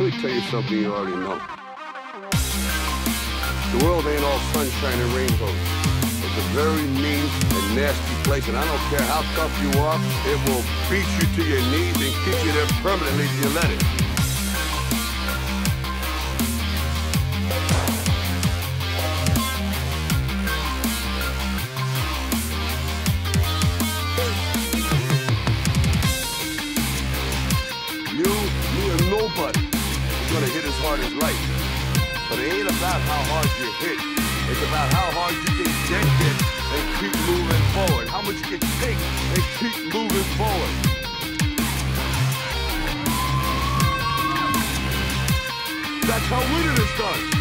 Let me tell you something you already know. The world ain't all sunshine and rainbows. It's a very mean and nasty place, and I don't care how tough you are, it will beat you to your knees and keep you there permanently if you let it. Gonna hit as hard as life. But it ain't about how hard you hit. It's about how hard you can get it and keep moving forward. How much you can take and keep moving forward. That's how winning is done.